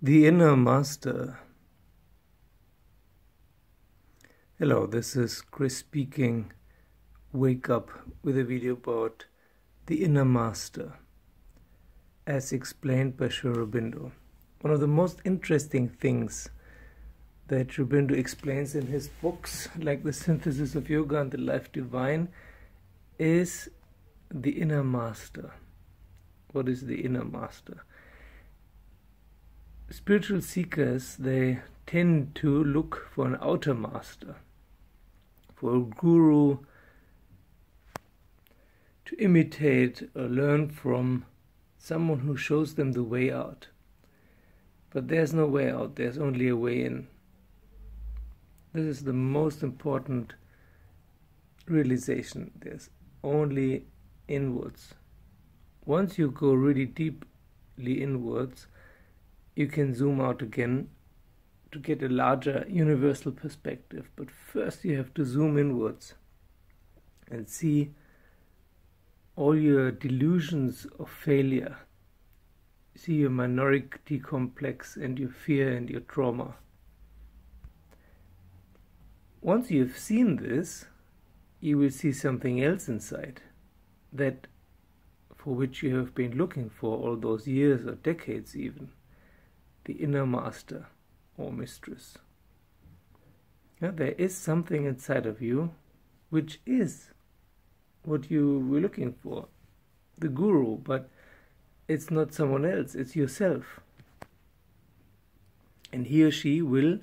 The Inner Master. Hello, this is Chris speaking. Wake up with a video about the Inner Master, as explained by Sri Aurobindo. One of the most interesting things that Sri Aurobindo explains in his books, like The Synthesis of Yoga and The Life Divine, is the Inner Master. What is the Inner Master? Spiritual seekers they tend to look for an outer master, for a guru to imitate or learn from someone who shows them the way out. But there's no way out, there's only a way in. This is the most important realization. There's only inwards. Once you go really deeply inwards, you can zoom out again to get a larger universal perspective. But first, you have to zoom inwards and see all your delusions of failure. See your minority complex and your fear and your trauma. Once you've seen this, you will see something else inside that for which you have been looking for all those years or decades even the inner master or mistress. There is something inside of you which is what you were looking for, the guru, but it's not someone else, it's yourself. And he or she will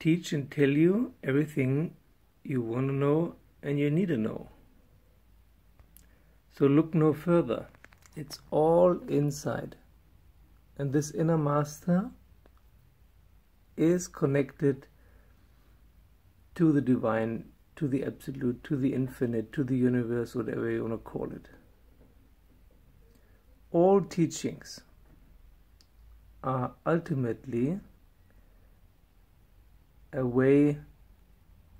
teach and tell you everything you want to know and you need to know. So look no further. It's all inside. And this inner master is connected to the divine, to the absolute, to the infinite, to the universe, whatever you want to call it. All teachings are ultimately a way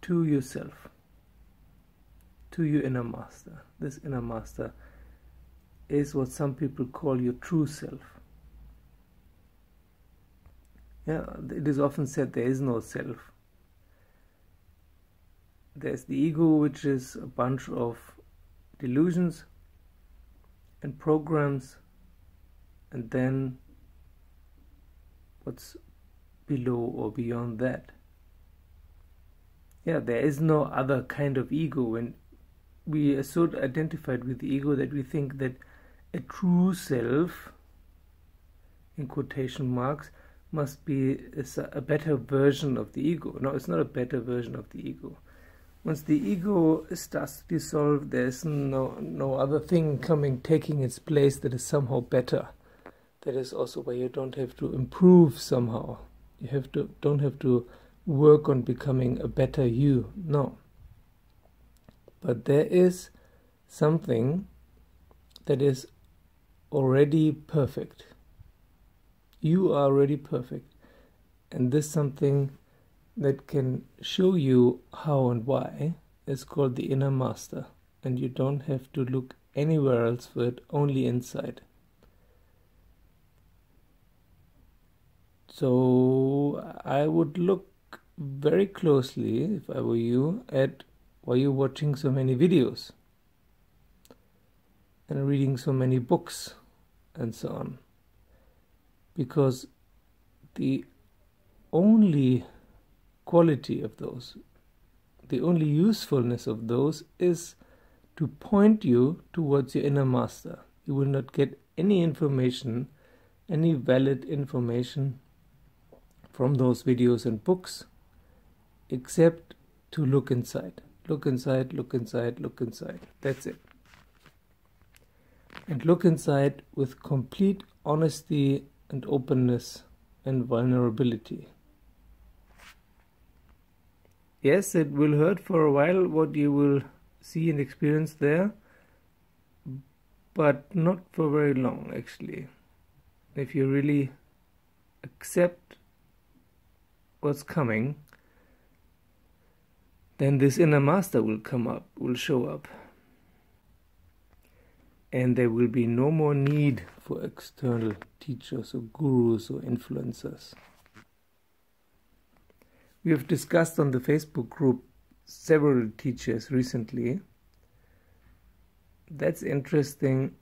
to yourself, to your inner master. This inner master is what some people call your true self. Yeah, it is often said there is no self. There's the ego, which is a bunch of delusions and programs, and then what's below or beyond that. Yeah, there is no other kind of ego when we are so identified with the ego that we think that a true self, in quotation marks, must be a better version of the ego. No, it's not a better version of the ego. Once the ego starts to dissolve, there's no no other thing coming taking its place that is somehow better. That is also where you don't have to improve somehow. You have to don't have to work on becoming a better you. No. But there is something that is already perfect you are already perfect. And this something that can show you how and why is called the inner master. And you don't have to look anywhere else for it, only inside. So I would look very closely, if I were you, at why you're watching so many videos and reading so many books and so on because the only quality of those, the only usefulness of those is to point you towards your inner master. You will not get any information, any valid information from those videos and books except to look inside. Look inside, look inside, look inside. That's it. And look inside with complete honesty and openness and vulnerability. Yes, it will hurt for a while what you will see and experience there, but not for very long actually. If you really accept what's coming, then this inner master will come up, will show up. And there will be no more need for external teachers or gurus or influencers. We have discussed on the Facebook group several teachers recently. That's interesting,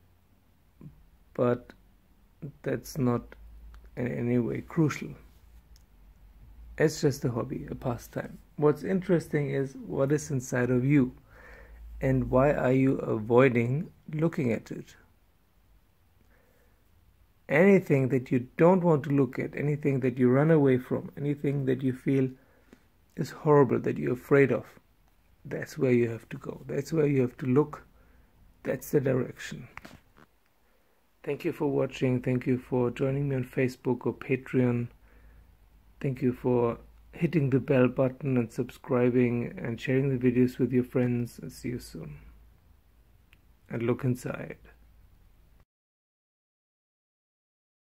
but that's not in any way crucial. It's just a hobby, a pastime. What's interesting is what is inside of you and why are you avoiding looking at it? Anything that you don't want to look at, anything that you run away from, anything that you feel is horrible, that you're afraid of, that's where you have to go. That's where you have to look. That's the direction. Thank you for watching. Thank you for joining me on Facebook or Patreon. Thank you for hitting the bell button and subscribing and sharing the videos with your friends. See you soon. And look inside.